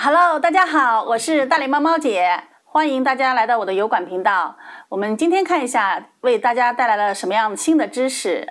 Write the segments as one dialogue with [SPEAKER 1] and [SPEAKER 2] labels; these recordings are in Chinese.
[SPEAKER 1] Hello，大家好，我是大脸猫猫姐，欢迎大家来到我的油管频道。我们今天看一下，为大家带来了什么样新的知识。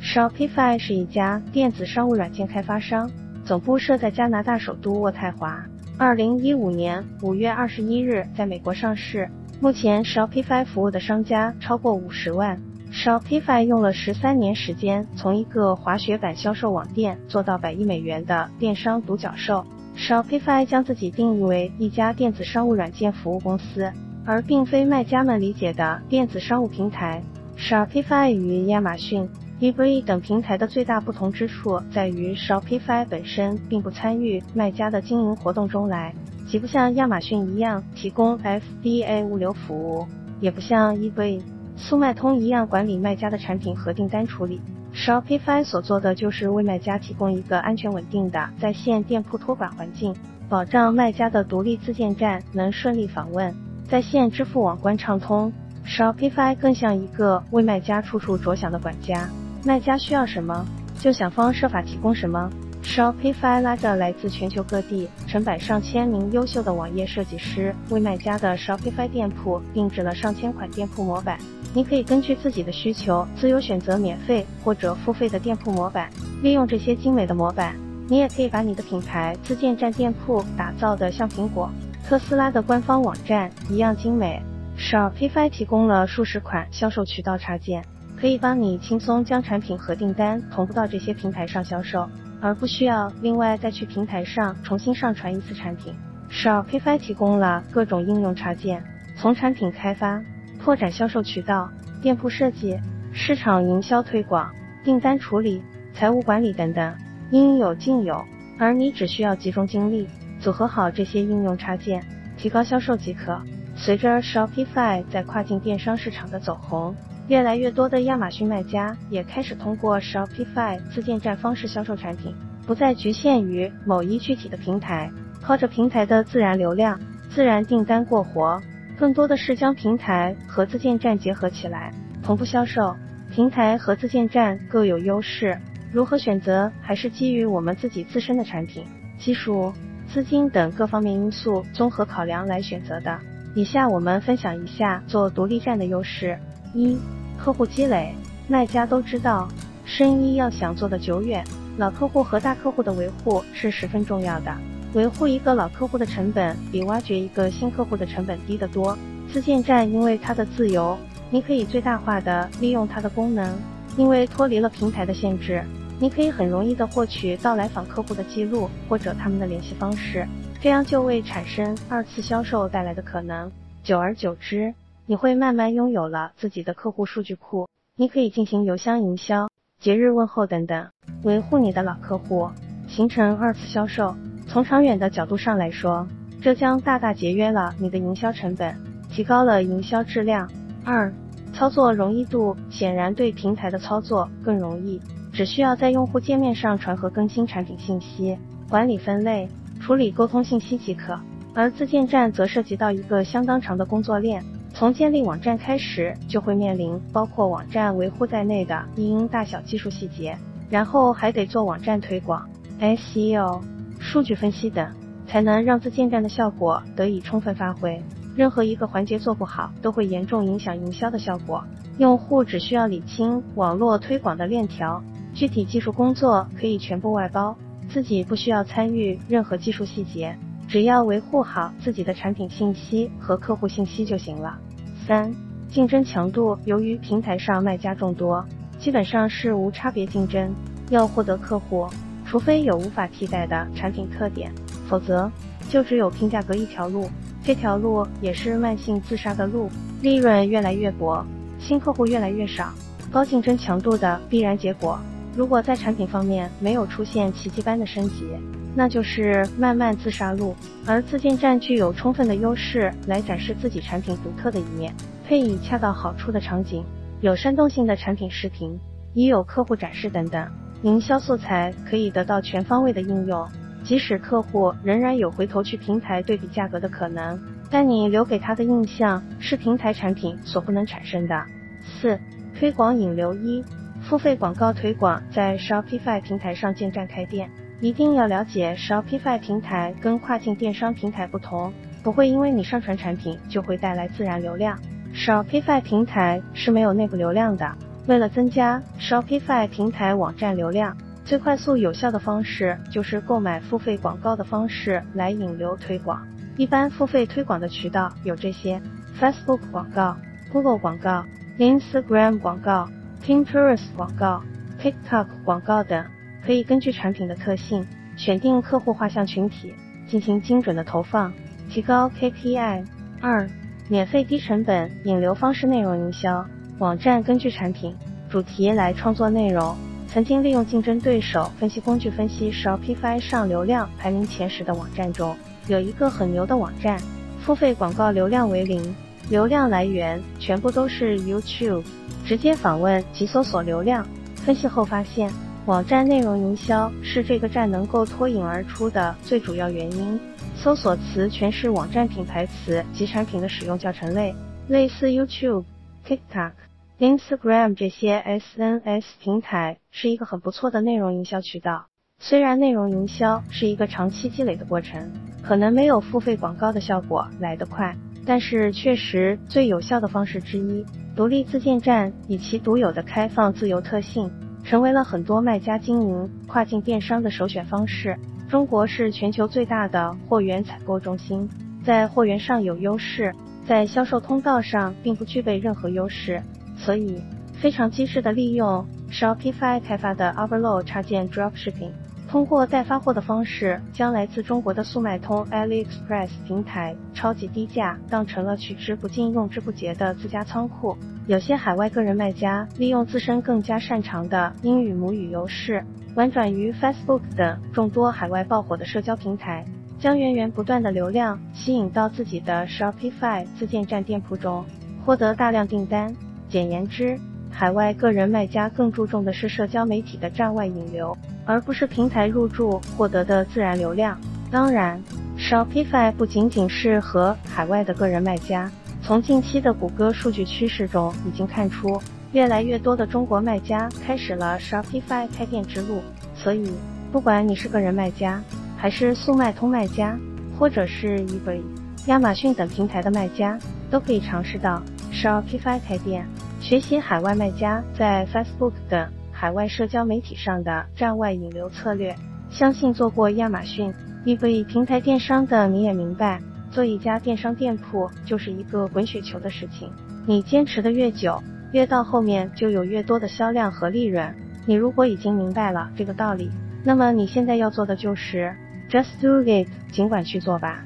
[SPEAKER 2] Shopify 是一家电子商务软件开发商，总部设在加拿大首都渥太华。二零一五年五月二十一日在美国上市。目前 Shopify 服务的商家超过五十万。Shopify 用了十三年时间，从一个滑雪板销售网店做到百亿美元的电商独角兽。Shopify 将自己定义为一家电子商务软件服务公司，而并非卖家们理解的电子商务平台。Shopify 与亚马逊、eBay 等平台的最大不同之处在于，Shopify 本身并不参与卖家的经营活动中来，既不像亚马逊一样提供 FBA 物流服务，也不像 eBay、速卖通一样管理卖家的产品和订单处理。Shopify 所做的就是为卖家提供一个安全稳定的在线店铺托管环境，保障卖家的独立自建站能顺利访问，在线支付网关畅通。Shopify 更像一个为卖家处处着想的管家，卖家需要什么，就想方设法提供什么。Shopify 拉着来自全球各地成百上千名优秀的网页设计师，为卖家的 Shopify 店铺定制了上千款店铺模板。你可以根据自己的需求，自由选择免费或者付费的店铺模板。利用这些精美的模板，你也可以把你的品牌自建站店铺打造的像苹果、特斯拉的官方网站一样精美。Shopify 提供了数十款销售渠道插件，可以帮你轻松将产品和订单同步到这些平台上销售，而不需要另外再去平台上重新上传一次产品。Shopify 提供了各种应用插件，从产品开发。拓展销售渠道、店铺设计、市场营销推广、订单处理、财务管理等等，应有尽有。而你只需要集中精力，组合好这些应用插件，提高销售即可。随着 Shopify 在跨境电商市场的走红，越来越多的亚马逊卖家也开始通过 Shopify 自建站方式销售产品，不再局限于某一具体的平台，靠着平台的自然流量、自然订单过活。更多的是将平台和自建站结合起来，同步销售。平台和自建站各有优势，如何选择还是基于我们自己自身的产品、技术、资金等各方面因素综合考量来选择的。以下我们分享一下做独立站的优势：一、客户积累。卖家都知道，生意要想做的久远，老客户和大客户的维护是十分重要的。维护一个老客户的成本比挖掘一个新客户的成本低得多。自建站因为它的自由，你可以最大化的利用它的功能。因为脱离了平台的限制，你可以很容易的获取到来访客户的记录或者他们的联系方式，这样就为产生二次销售带来的可能。久而久之，你会慢慢拥有了自己的客户数据库，你可以进行邮箱营销、节日问候等等，维护你的老客户，形成二次销售。从长远的角度上来说，这将大大节约了你的营销成本，提高了营销质量。二、操作容易度显然对平台的操作更容易，只需要在用户界面上传和更新产品信息、管理分类、处理沟通信息即可。而自建站则涉及到一个相当长的工作链，从建立网站开始就会面临包括网站维护在内的一应大小技术细节，然后还得做网站推广、SEO。数据分析等，才能让自建站的效果得以充分发挥。任何一个环节做不好，都会严重影响营销的效果。用户只需要理清网络推广的链条，具体技术工作可以全部外包，自己不需要参与任何技术细节，只要维护好自己的产品信息和客户信息就行了。三、竞争强度，由于平台上卖家众多，基本上是无差别竞争，要获得客户。除非有无法替代的产品特点，否则就只有拼价格一条路。这条路也是慢性自杀的路，利润越来越薄，新客户越来越少，高竞争强度的必然结果。如果在产品方面没有出现奇迹般的升级，那就是慢慢自杀路。而自建站具有充分的优势来展示自己产品独特的一面，配以恰到好处的场景，有煽动性的产品视频，已有客户展示等等。营销素材可以得到全方位的应用，即使客户仍然有回头去平台对比价格的可能，但你留给他的印象是平台产品所不能产生的。四、推广引流一，付费广告推广在 Shopify 平台上建站开店，一定要了解 Shopify 平台跟跨境电商平台不同，不会因为你上传产品就会带来自然流量。Shopify 平台是没有内部流量的。为了增加 Shopify 平台网站流量，最快速有效的方式就是购买付费广告的方式来引流推广。一般付费推广的渠道有这些：Facebook 广告、Google 广告、Instagram 广告、Pinterest 广告、TikTok 广告等。可以根据产品的特性选定客户画像群体，进行精准的投放，提高 KPI。二、免费低成本引流方式内容营销。网站根据产品主题来创作内容。曾经利用竞争对手分析工具分析 Shopify 上流量排名前十的网站中，有一个很牛的网站，付费广告流量为零，流量来源全部都是 YouTube，直接访问及搜索流量。分析后发现。网站内容营销是这个站能够脱颖而出的最主要原因。搜索词全是网站品牌词及产品的使用教程类，类似 YouTube、TikTok、Instagram 这些 SNS 平台是一个很不错的内容营销渠道。虽然内容营销是一个长期积累的过程，可能没有付费广告的效果来得快，但是确实最有效的方式之一。独立自建站以其独有的开放自由特性。成为了很多卖家经营跨境电商的首选方式。中国是全球最大的货源采购中心，在货源上有优势，在销售通道上并不具备任何优势，所以非常机智的利用 Shopify 开发的 Overload 插件 Dropshipping。通过代发货的方式，将来自中国的速卖通 AliExpress 平台超级低价当成了取之不尽、用之不竭的自家仓库。有些海外个人卖家利用自身更加擅长的英语母语优势，婉转于 Facebook 等众多海外爆火的社交平台，将源源不断的流量吸引到自己的 Shopify 自建站店铺中，获得大量订单。简言之，海外个人卖家更注重的是社交媒体的站外引流。而不是平台入驻获得的自然流量。当然，Shopify 不仅仅适合海外的个人卖家。从近期的谷歌数据趋势中已经看出，越来越多的中国卖家开始了 Shopify 开店之路。所以，不管你是个人卖家，还是速卖通卖家，或者是 eBay、亚马逊等平台的卖家，都可以尝试到 Shopify 开店，学习海外卖家在 Facebook 等。海外社交媒体上的站外引流策略，相信做过亚马逊、eBay 平台电商的你也明白，做一家电商店铺就是一个滚雪球的事情。你坚持的越久，越到后面就有越多的销量和利润。你如果已经明白了这个道理，那么你现在要做的就是 just do it，尽管去做吧。